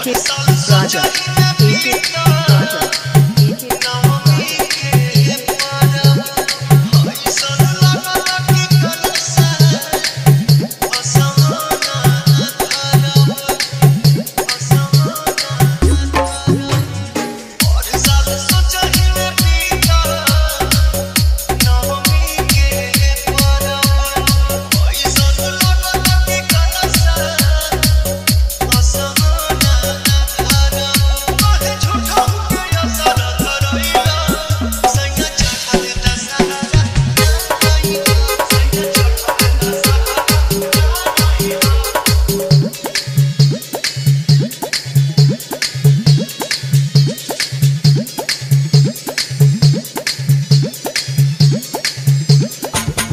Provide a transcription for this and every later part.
AK Raja. AK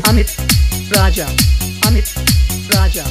Amit Raja. Amit Raja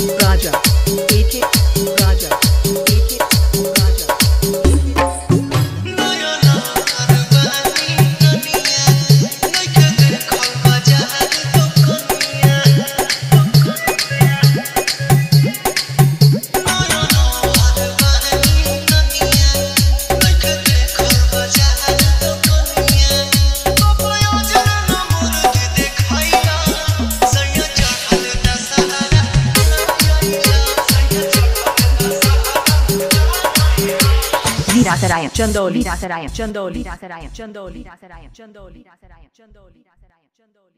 राजा एक राजा Leader said I am. Chando Leader said I am. Chando Leader said I am. Chando Leader said I am. Chando Leader said I am. Chando Leader said I am. Chando Leader